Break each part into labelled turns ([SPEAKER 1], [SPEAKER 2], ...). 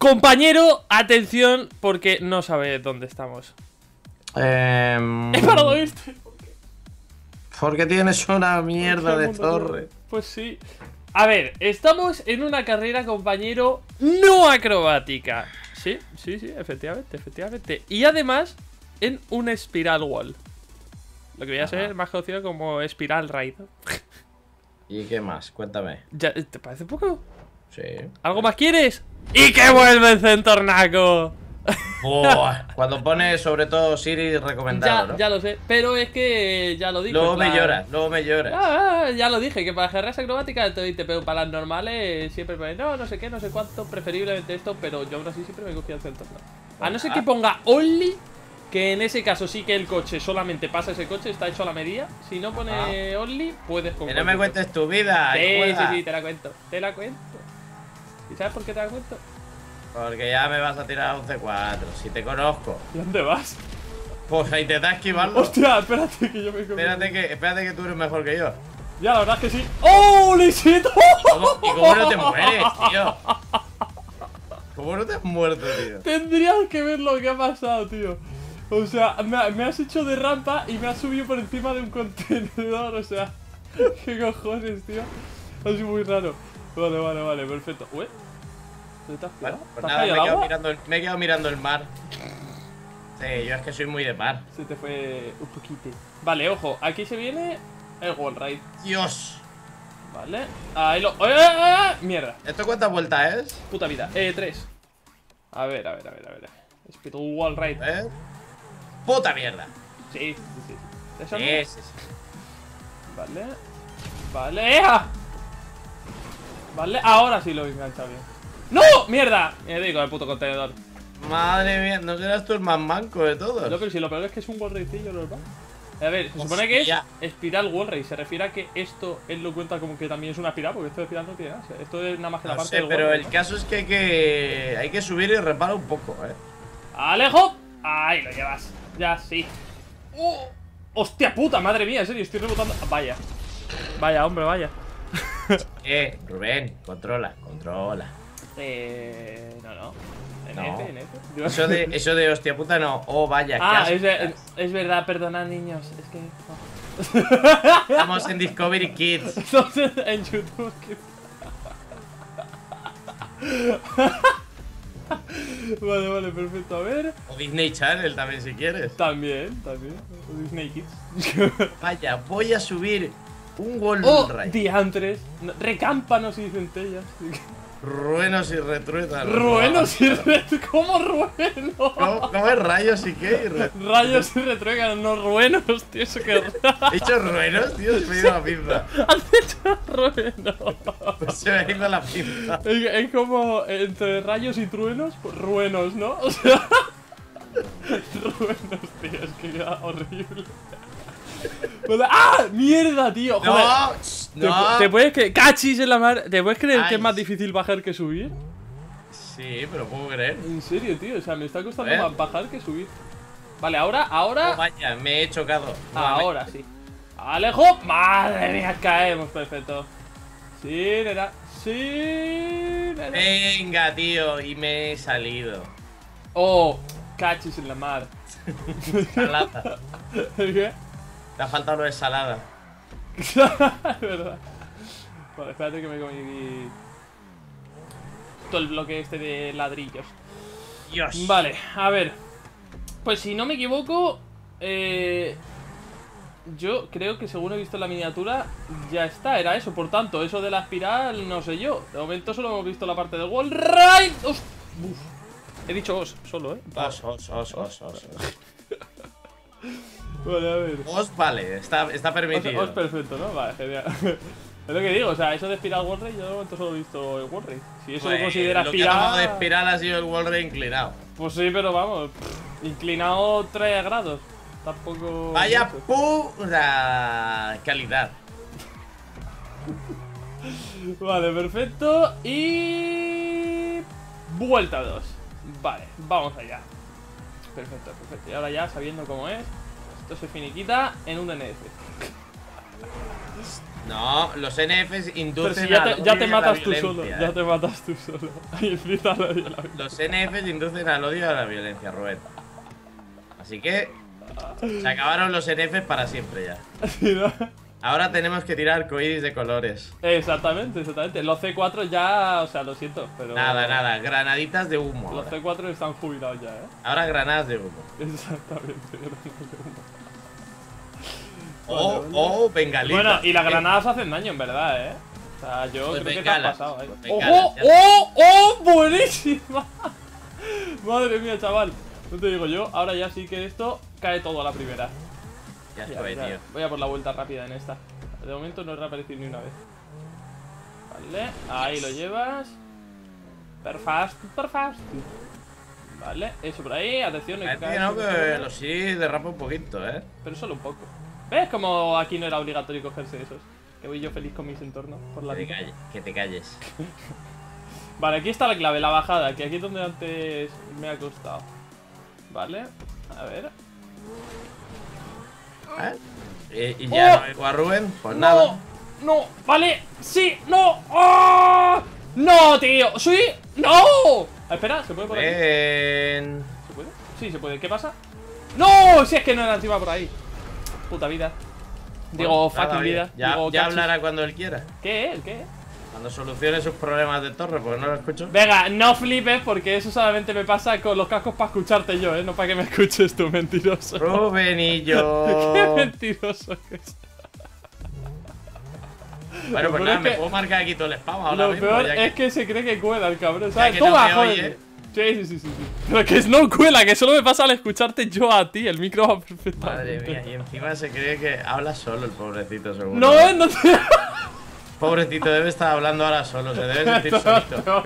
[SPEAKER 1] Compañero, atención, porque no sabe dónde estamos.
[SPEAKER 2] Em,
[SPEAKER 1] He parado este.
[SPEAKER 2] Porque tienes una mierda de torre.
[SPEAKER 1] Pues sí. A ver, estamos en una carrera, compañero, no acrobática. Sí, sí, sí, efectivamente, efectivamente. Y además, en un Spiral Wall. Lo que voy a ser más conocido como Spiral Ride.
[SPEAKER 2] ¿Y qué más? Cuéntame.
[SPEAKER 1] Ya, ¿Te parece poco?
[SPEAKER 2] Sí.
[SPEAKER 1] ¿Algo más quieres? ¡Y que vuelve el Centornaco!
[SPEAKER 2] Buah, Cuando pone sobre todo Siri recomendado,
[SPEAKER 1] Ya,
[SPEAKER 2] ¿no?
[SPEAKER 1] ya lo sé, pero es que ya lo dije.
[SPEAKER 2] luego me lloras, luego me lloras.
[SPEAKER 1] Ah, ah, ya lo dije, que para carreras acrobáticas te te pero para las normales siempre pone no, no sé qué, no sé cuánto, preferiblemente esto, pero yo aún así siempre me cogía el centro. A no ser que
[SPEAKER 2] Ah.
[SPEAKER 1] ponga only, que en ese caso sí que el coche solamente pasa ese coche, está hecho a la medida. Si no pone only, puedes con
[SPEAKER 2] Que no me cuentes tu vida.
[SPEAKER 1] Sí, sí, sí, te la cuento, te la cuento. ¿Y sabes por qué te la cuento?
[SPEAKER 2] Porque ya me vas a tirar a 11-4. Si te conozco.
[SPEAKER 1] ¿Y dónde vas?
[SPEAKER 2] Pues a intentar esquivarlo.
[SPEAKER 1] Hostia, espérate que yo me.
[SPEAKER 2] Espérate que, espérate que tú eres mejor que yo.
[SPEAKER 1] Ya, la verdad es que sí. ¡Oh, Lisito!
[SPEAKER 2] ¿Cómo- ¿Y cómo no te mueres, tío? ¿Cómo no te has muerto, tío?
[SPEAKER 1] Tendrías que ver lo que ha pasado, tío. O sea, me, ha- me has hecho de rampa y me has subido por encima de un contenedor. O sea, qué cojones, tío. Ha sido muy raro. Vale, vale, vale, perfecto. Ué, ¿te te has
[SPEAKER 2] Bueno, pues
[SPEAKER 1] ¿Te has
[SPEAKER 2] nada, me he, quedado mirando el, me he quedado mirando el mar. Sí, yo es que soy muy de mar.
[SPEAKER 1] Se te fue un poquito. Vale, ojo, aquí se viene el wall ride.
[SPEAKER 2] Dios.
[SPEAKER 1] Vale, ahí lo. ¡Eh, eh, eh! Mierda,
[SPEAKER 2] ¿Esto cuántas vueltas es?
[SPEAKER 1] puta vida. Eh, tres. A ver, a ver, a ver, a ver. Speed wall ride.
[SPEAKER 2] ¿Eh? ¡Puta mierda!
[SPEAKER 1] Sí, sí, sí. ¿Eso?
[SPEAKER 2] Sí, sí, sí.
[SPEAKER 1] Vale. Vale. ¡Ea! Vale, ahora sí lo he enganchado bien. ¡No! ¡Mierda! Me digo el puto contenedor.
[SPEAKER 2] Madre mía, ¿no serás tú el más manco de todos?
[SPEAKER 1] No, pero si lo peor es que es un wall racecillo normal. A ver, se supone que es espiral wall race. Se refiere a que esto él lo cuenta como que también es una espiral, porque esto de espiral no tiene nada. Esto es nada más que la
[SPEAKER 2] No
[SPEAKER 1] parte
[SPEAKER 2] sé,
[SPEAKER 1] del
[SPEAKER 2] pero el caso es que hay que, hay que subir y repara un poco, eh.
[SPEAKER 1] ¡Alejo! Ahí lo llevas. Ya, sí. ¡Oh! ¡Hostia puta! Madre mía, en serio, estoy rebotando. Vaya. Vaya, hombre, vaya.
[SPEAKER 2] Eh, Rubén, controla, controla.
[SPEAKER 1] Eh. No, no. En
[SPEAKER 2] No.
[SPEAKER 1] F, en F. Yo-
[SPEAKER 2] Eso de, eso de hostia puta no. Oh, vaya,
[SPEAKER 1] Ah, es, ver- es verdad, perdonad niños, es que...
[SPEAKER 2] Estamos en Discovery Kids.
[SPEAKER 1] Entonces en YouTube... vale, vale, perfecto, a ver...
[SPEAKER 2] O Disney Channel también si quieres.
[SPEAKER 1] También, también, Disney Kids.
[SPEAKER 2] Vaya, voy a subir un wall
[SPEAKER 1] ¡Oh,
[SPEAKER 2] ride.
[SPEAKER 1] diantres! No, Recámpanos y centellas.
[SPEAKER 2] Ruenos y retruétanos.
[SPEAKER 1] Ruenos y ret... ¿Cómo ruenos?
[SPEAKER 2] ¿Cómo, cómo es rayos y qué? Y re-
[SPEAKER 1] Rayos y retruécanos, no ruenos, tío, eso que...
[SPEAKER 2] He dicho ruenos, tío, he pedido la pizza.
[SPEAKER 1] Has hecho ruenos.
[SPEAKER 2] Pues se me ha ido la pizza.
[SPEAKER 1] Es, es como entre rayos y truenos, pues ruenos, ¿no? O sea. ruenos, tío, es que queda horrible. ¡Ah! ¡Mierda, tío! Joder.
[SPEAKER 2] No,
[SPEAKER 1] ¿Te,
[SPEAKER 2] no.
[SPEAKER 1] te puedes creer? ¡Cachis en la mar! ¿Te puedes creer que es más difícil bajar que subir?
[SPEAKER 2] Sí, pero puedo creer.
[SPEAKER 1] En serio, tío. O sea, me está costando más bajar que subir. Vale, ahora,
[SPEAKER 2] Oh,
[SPEAKER 1] ahora.
[SPEAKER 2] vaya, me he chocado.
[SPEAKER 1] ahora sí. ¡Alejo! ¡Madre mía! Caemos, perfecto. Sí, nena. Sí, nena.
[SPEAKER 2] Venga, tío, y me he salido.
[SPEAKER 1] ¡Oh! ¡Cachis en la mar! ¿Qué?
[SPEAKER 2] Te ha faltado lo de salada.
[SPEAKER 1] es verdad. Vale, espérate que me comí todo el bloque este de ladrillos.
[SPEAKER 2] Dios.
[SPEAKER 1] Vale, a ver. Pues si no me equivoco, eh, yo creo que según he visto en la miniatura, ya está, era eso. Por tanto, eso de la espiral, no sé yo. De momento solo hemos visto la parte del wall ride. He dicho os, solo, ¿eh?
[SPEAKER 2] Os, os, os, os, os.
[SPEAKER 1] Vale, a ver.
[SPEAKER 2] Os, vale, está, está permitido.
[SPEAKER 1] os perfecto, ¿no? Vale, genial. Es lo que digo, o sea, eso de espiral World Race, yo de momento solo he visto el Race. Si eso
[SPEAKER 2] Pues,
[SPEAKER 1] lo considera
[SPEAKER 2] Lo que ha
[SPEAKER 1] espiral.
[SPEAKER 2] de espiral ha sido el wall Ride inclinado.
[SPEAKER 1] Pues sí, pero vamos, inclinado 3 grados. Tampoco.
[SPEAKER 2] Vaya pura calidad.
[SPEAKER 1] Vale, perfecto. Y. Vuelta 2. Vale, vamos allá. Perfecto, perfecto. Y ahora ya sabiendo cómo es, esto se finiquita en un NF.
[SPEAKER 2] No, los NFs inducen
[SPEAKER 1] si ya
[SPEAKER 2] al
[SPEAKER 1] te,
[SPEAKER 2] odio
[SPEAKER 1] ya
[SPEAKER 2] y
[SPEAKER 1] te
[SPEAKER 2] a la
[SPEAKER 1] matas tú solo, ya
[SPEAKER 2] eh.
[SPEAKER 1] te matas tú solo. Incita al odio a la violencia.
[SPEAKER 2] Los NFs inducen al odio y a la violencia, Rubén. Así que se acabaron los NFs para siempre ya.
[SPEAKER 1] Sí, ¿no?
[SPEAKER 2] Ahora tenemos que tirar arcoíris de colores.
[SPEAKER 1] Exactamente, exactamente. Los C4 ya, o sea, lo siento, pero.
[SPEAKER 2] Nada, nada, granaditas de humo.
[SPEAKER 1] Los
[SPEAKER 2] Ahora,
[SPEAKER 1] C4 están jubilados ya, ¿eh?
[SPEAKER 2] Ahora granadas de humo.
[SPEAKER 1] Exactamente.
[SPEAKER 2] O,
[SPEAKER 1] Vale, vale.
[SPEAKER 2] o bengalitas.
[SPEAKER 1] Bueno, y las
[SPEAKER 2] Eh,
[SPEAKER 1] granadas hacen daño, en verdad, ¿eh? O sea, yo
[SPEAKER 2] Pues
[SPEAKER 1] creo que te has pasado ahí.
[SPEAKER 2] pues bengalas.
[SPEAKER 1] ¡Oh! ¡Oh! ¡Buenísima! Madre mía, chaval. No te digo yo, ahora ya sí que esto cae todo a la primera.
[SPEAKER 2] Ya
[SPEAKER 1] Ya,
[SPEAKER 2] tío.
[SPEAKER 1] Voy a por la vuelta rápida en esta. De momento no he reaparecido ni una vez. Vale, ahí lo llevas. Perfecto, perfecto. Vale, eso por ahí, atención, hay que
[SPEAKER 2] que los sí derrapa un poquito, eh.
[SPEAKER 1] Pero solo un poco. ¿Ves como aquí no era obligatorio cogerse esos? Que voy yo feliz con mis entornos por la
[SPEAKER 2] Que te
[SPEAKER 1] vida.
[SPEAKER 2] calles. Que te calles.
[SPEAKER 1] Vale, aquí está la clave, la bajada, que aquí es donde antes me ha costado. Vale, a ver.
[SPEAKER 2] ¿Eh? Y, y ya
[SPEAKER 1] ¡Oh!
[SPEAKER 2] no a Rubén, pues
[SPEAKER 1] no,
[SPEAKER 2] nada.
[SPEAKER 1] no, vale, sí, no. ¡Oh! No, tío, sí, no. Ah, espera, ¿se puede por aquí?
[SPEAKER 2] Ven.
[SPEAKER 1] ¿Se puede? Sí, se puede. ¿Qué pasa? ¡No! Si es que no era encima por ahí. Puta vida. Digo,
[SPEAKER 2] Bueno,
[SPEAKER 1] fucking vida.
[SPEAKER 2] Ya,
[SPEAKER 1] Digo,
[SPEAKER 2] ya
[SPEAKER 1] cachis.
[SPEAKER 2] hablará cuando él quiera.
[SPEAKER 1] ¿Qué? ¿El qué?
[SPEAKER 2] Cuando solucione sus problemas de torre, porque no lo escucho.
[SPEAKER 1] Venga, no flipes porque eso solamente me pasa con los cascos para escucharte yo, ¿eh? No para que me escuches tú, mentiroso.
[SPEAKER 2] Rubén y
[SPEAKER 1] Qué
[SPEAKER 2] yo.
[SPEAKER 1] mentiroso que es.
[SPEAKER 2] Bueno, pues nada, me
[SPEAKER 1] que-
[SPEAKER 2] puedo marcar aquí todo el spam ahora
[SPEAKER 1] Lo
[SPEAKER 2] mismo.
[SPEAKER 1] peor
[SPEAKER 2] ya que-
[SPEAKER 1] es que se cree que cuela el cabrón, ¿sabes?
[SPEAKER 2] que no
[SPEAKER 1] ¡Toma,
[SPEAKER 2] me oye.
[SPEAKER 1] Sí, sí, sí, sí. Pero que no cuela, que solo me pasa al escucharte yo a ti. El micro va perfectamente.
[SPEAKER 2] Madre mía, y encima se cree que habla solo el pobrecito, seguro.
[SPEAKER 1] No, eh, no te.
[SPEAKER 2] Pobrecito, debe estar hablando ahora solo, se debe sentir solito.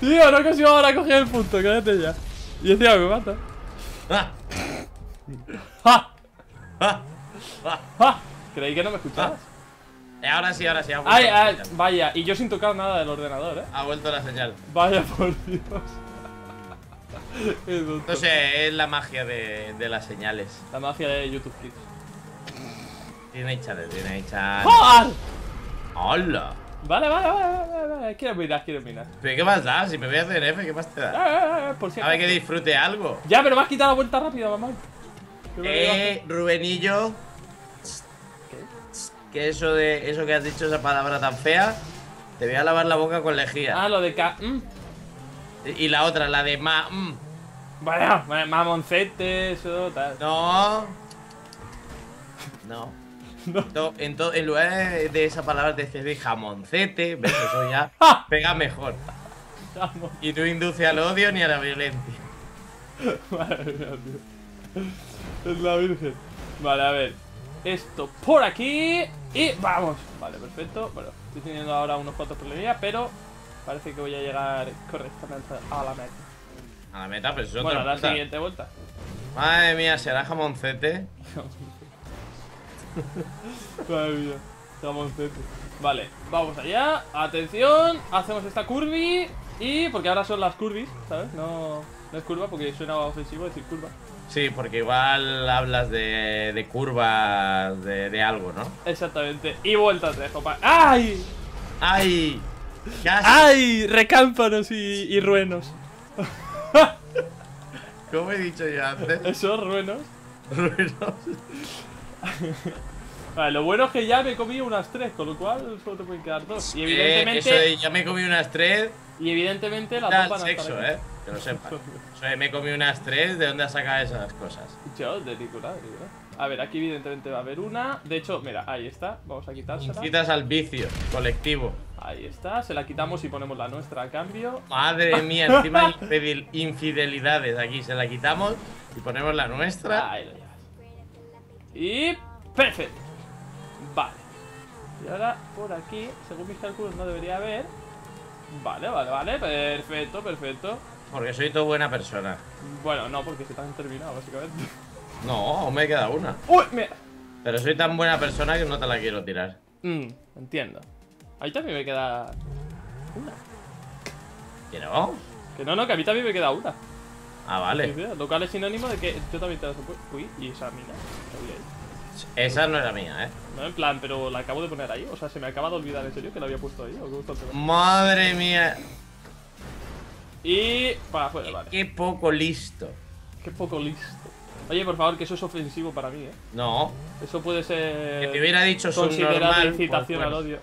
[SPEAKER 1] Tío, no consigo ahora coger el punto, cállate ya. Y encima me mata.
[SPEAKER 2] Ah, ah, ah.
[SPEAKER 1] ¡Ja! Creí que no me escuchabas.
[SPEAKER 2] Eh, Ahora sí, ahora sí, ha vuelto,
[SPEAKER 1] Ay, ay, vaya, y yo sin tocar nada del ordenador, eh.
[SPEAKER 2] ha vuelto la señal.
[SPEAKER 1] Vaya por Dios.
[SPEAKER 2] No sé, es la magia de, de las señales.
[SPEAKER 1] La magia de YouTube Kids.
[SPEAKER 2] Tiene chale, tiene chale.
[SPEAKER 1] ¡Joder!
[SPEAKER 2] ¡Hola!
[SPEAKER 1] Vale, vale, vale, vale. Quiero mirar, quiero mirar.
[SPEAKER 2] ¿Pero qué más da? Si me voy a hacer F, ¿qué más te
[SPEAKER 1] Eh,
[SPEAKER 2] da?
[SPEAKER 1] eh, eh, por si
[SPEAKER 2] A ver que disfrute algo.
[SPEAKER 1] Ya, pero me has quitado la vuelta rápida, mamá.
[SPEAKER 2] Eh, Rubenillo. Que eso de eso que has dicho, esa palabra tan fea, te voy a lavar la boca con lejía.
[SPEAKER 1] Ah, lo de K. mm.
[SPEAKER 2] Y la otra, la de ma. mm.
[SPEAKER 1] Vaya, ma- mamoncete, eso, tal.
[SPEAKER 2] No. No.
[SPEAKER 1] No.
[SPEAKER 2] No, en, lugar de, esa palabra te dices de jamoncete, ves, eso ya pega mejor. Y no induce al odio ni a la violencia.
[SPEAKER 1] Madre mía, tío. Es la virgen. Vale, a ver. Esto por aquí. Y vamos. Vale, perfecto. Bueno, estoy teniendo ahora unos cuantos problemillas, pero parece que voy a llegar correctamente a la meta.
[SPEAKER 2] A la meta, pero eso es
[SPEAKER 1] Bueno,
[SPEAKER 2] otra
[SPEAKER 1] a la siguiente vuelta.
[SPEAKER 2] Madre mía, será jamoncete.
[SPEAKER 1] Madre mía. Jamoncete. Vale, vamos allá. Atención. Hacemos esta curvy. Y porque ahora son las curvis, ¿sabes? No, no es curva porque suena ofensivo decir curva.
[SPEAKER 2] Sí, porque igual hablas de, de curvas de, de algo, ¿no?
[SPEAKER 1] Exactamente. Y vueltas de copa. ¡Ay!
[SPEAKER 2] ¡Ay! Casi.
[SPEAKER 1] ¡Ay! Recámpanos y, y ruenos.
[SPEAKER 2] ¿Cómo he dicho yo antes?
[SPEAKER 1] Esos ruenos.
[SPEAKER 2] Ruinos.
[SPEAKER 1] Vale, lo bueno es que ya me comí unas tres, con lo cual solo te pueden quedar dos. Y
[SPEAKER 2] Eh,
[SPEAKER 1] evidentemente,
[SPEAKER 2] eso de ya me comí unas tres.
[SPEAKER 1] Y evidentemente las
[SPEAKER 2] Da
[SPEAKER 1] dos van a
[SPEAKER 2] sexo, eh. Que lo sepas. Eso de me comí unas tres, ¿de dónde has sacado esas cosas?
[SPEAKER 1] Yo, de ninguna. A ver, aquí evidentemente va a haber una. De hecho, mira, ahí está. Vamos a quitársela.
[SPEAKER 2] Citas al vicio colectivo.
[SPEAKER 1] Ahí está. Se la quitamos y ponemos la nuestra a cambio.
[SPEAKER 2] Madre mía, encima infidel- infidelidades. Aquí se la quitamos y ponemos la nuestra.
[SPEAKER 1] Ahí lo llevas. Y. Perfecto. Vale. Y ahora por aquí, según mis cálculos, no debería haber. Vale, vale, vale. Perfecto, perfecto.
[SPEAKER 2] Porque soy toda buena persona.
[SPEAKER 1] Bueno, no, porque se te han terminado, básicamente.
[SPEAKER 2] No, aún me queda una.
[SPEAKER 1] ¡Uy! Mira.
[SPEAKER 2] Pero soy tan buena persona que no te la quiero tirar.
[SPEAKER 1] Mm, entiendo. Ahí también me queda. Una.
[SPEAKER 2] ¿Que no?
[SPEAKER 1] Que no, no, que a mí también me queda una.
[SPEAKER 2] Ah,
[SPEAKER 1] Sí,
[SPEAKER 2] vale.
[SPEAKER 1] mira, Lo cual es sinónimo de que yo también te he puesto. Uy, y esa mina.
[SPEAKER 2] Esa no era mía, ¿eh?
[SPEAKER 1] No, en plan, pero la acabo de poner ahí. O sea, se me acaba de olvidar, ¿en serio? Que la había puesto ahí.
[SPEAKER 2] Madre mía.
[SPEAKER 1] Y para afuera, vale.
[SPEAKER 2] Qué poco listo.
[SPEAKER 1] Qué poco listo. Oye, por favor, que eso es ofensivo para mí, ¿eh?
[SPEAKER 2] No.
[SPEAKER 1] Eso puede ser.
[SPEAKER 2] Que te hubiera dicho
[SPEAKER 1] considerado
[SPEAKER 2] subnormal,
[SPEAKER 1] incitación
[SPEAKER 2] pues,
[SPEAKER 1] al odio.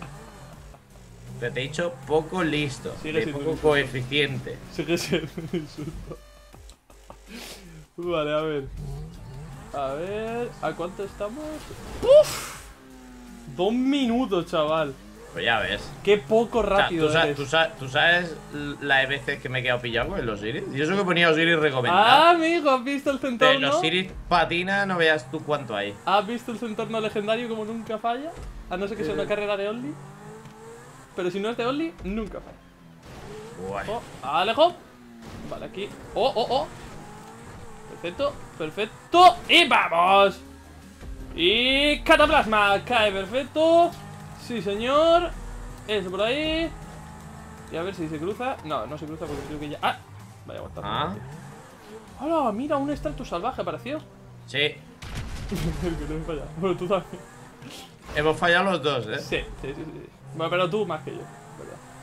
[SPEAKER 2] Te he dicho poco listo.
[SPEAKER 1] Sigue
[SPEAKER 2] de poco coeficiente.
[SPEAKER 1] Sigue siendo un insulto. Vale, a ver. A ver. ¿A cuánto estamos? ¡Uf! Dos minutos, chaval.
[SPEAKER 2] Pues ya ves.
[SPEAKER 1] Qué poco
[SPEAKER 2] O sea,
[SPEAKER 1] rápido
[SPEAKER 2] ¿tú, sa-
[SPEAKER 1] eres.
[SPEAKER 2] tú sa- tú sabes la veces que me he quedado pillado con el Osiris? Y eso que ponía Osiris recomendado.
[SPEAKER 1] Ah, amigo, ¿has visto el
[SPEAKER 2] Pero
[SPEAKER 1] centorno?
[SPEAKER 2] Osiris patina, no veas tú cuánto hay.
[SPEAKER 1] ¿Has visto el centorno legendario como nunca falla? A no ser que sea una carrera de Only. Pero si no es de Only, nunca falla.
[SPEAKER 2] Guay.
[SPEAKER 1] Oh, Alejo. Vale, aquí. Oh, oh, oh. Perfecto, perfecto. Y vamos. Y cataplasma. Cae perfecto. Sí, señor. Eso por ahí. Y a ver si se cruza. No, no se cruza porque creo que ya. ¡Ah! Vaya aguantando.
[SPEAKER 2] Ah,
[SPEAKER 1] ¡Hola! Mira, un estratus salvaje apareció.
[SPEAKER 2] sí.
[SPEAKER 1] fallado. Bueno, tú también.
[SPEAKER 2] Hemos fallado los dos, ¿eh?
[SPEAKER 1] Sí, sí, sí. sí. Bueno, pero tú más que yo.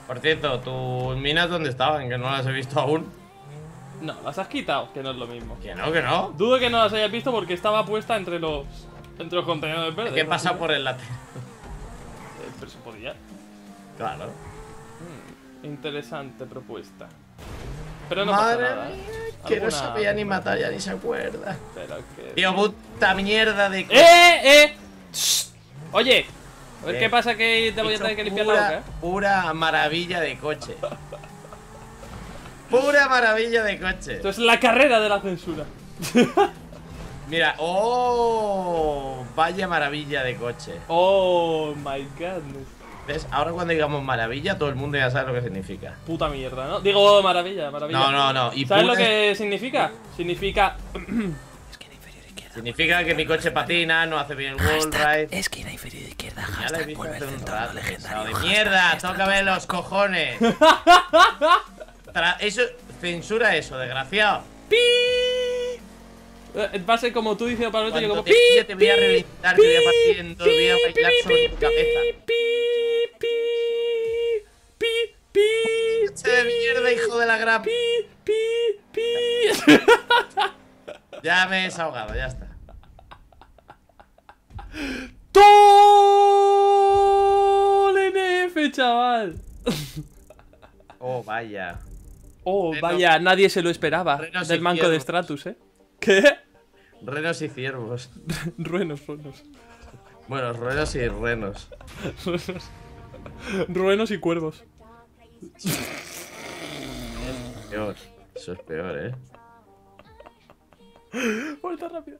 [SPEAKER 2] Por cierto, ¿tus minas dónde estaban? Que no las he visto aún.
[SPEAKER 1] No, las has quitado, que no es lo mismo.
[SPEAKER 2] Que no, que no.
[SPEAKER 1] Dudo que no las hayas visto porque estaba puesta entre los entre los contenedores verdes.
[SPEAKER 2] ¿Qué
[SPEAKER 1] ¿no?
[SPEAKER 2] pasa por el lateral?
[SPEAKER 1] Eh, Pero se podía.
[SPEAKER 2] Claro.
[SPEAKER 1] Interesante propuesta. Pero no
[SPEAKER 2] Madre
[SPEAKER 1] pasa nada. ¿eh?
[SPEAKER 2] mía, que no sabía ni matar, ya ni se acuerda.
[SPEAKER 1] Pero que...
[SPEAKER 2] Tío, puta mierda de.
[SPEAKER 1] ¡Eh, eh! Shh. Oye, a ver
[SPEAKER 2] Eh,
[SPEAKER 1] qué pasa que te voy a tener que limpiar
[SPEAKER 2] pura,
[SPEAKER 1] la boca, ¿eh?
[SPEAKER 2] Pura maravilla de coche. pura maravilla de coche.
[SPEAKER 1] Esto es la carrera de la censura.
[SPEAKER 2] Mira, oh, vaya maravilla de coche.
[SPEAKER 1] Oh my godness.
[SPEAKER 2] ¿Ves? Ahora cuando digamos maravilla, todo el mundo ya sabe lo que significa.
[SPEAKER 1] Puta mierda, ¿no? Digo, maravilla, maravilla.
[SPEAKER 2] No, no, no. Y
[SPEAKER 1] ¿Sabes
[SPEAKER 2] pura
[SPEAKER 1] lo que significa? Significa.
[SPEAKER 2] Significa que mi coche patina, no hace bien el wall ride.
[SPEAKER 3] Esquina inferior izquierda,
[SPEAKER 2] Ya lo he
[SPEAKER 3] hashtag
[SPEAKER 2] visto
[SPEAKER 3] vuelve
[SPEAKER 2] un
[SPEAKER 3] centro legendario.
[SPEAKER 2] de mierda, tócame los cojones. Tra- eso, censura eso, desgraciado.
[SPEAKER 1] ¡Pi! Va a ser como tú diciendo para otro, yo como.
[SPEAKER 2] te pille te voy a reventar, te voy a partir en dos, voy a
[SPEAKER 1] pi,
[SPEAKER 2] bailar
[SPEAKER 1] pi,
[SPEAKER 2] sobre tu
[SPEAKER 1] pi,
[SPEAKER 2] cabeza.
[SPEAKER 1] pi, pi, pi, pi,
[SPEAKER 2] Coche de mierda, hijo de la gran.
[SPEAKER 1] pi, pi, pi.
[SPEAKER 2] Ya me he desahogado, ya está.
[SPEAKER 1] ¡Tol NF, chaval!
[SPEAKER 2] Oh, vaya.
[SPEAKER 1] Oh, vaya, nadie se lo esperaba.
[SPEAKER 2] Renos
[SPEAKER 1] Del manco de. Stratus, ¿eh? ¿Qué?
[SPEAKER 2] Renos y ciervos.
[SPEAKER 1] Ruenos, ruenos.
[SPEAKER 2] Bueno, renos y renos.
[SPEAKER 1] Ruenos. Ruenos y cuervos.
[SPEAKER 2] Peor. Eso es peor, ¿eh?
[SPEAKER 1] Vuelta rápida.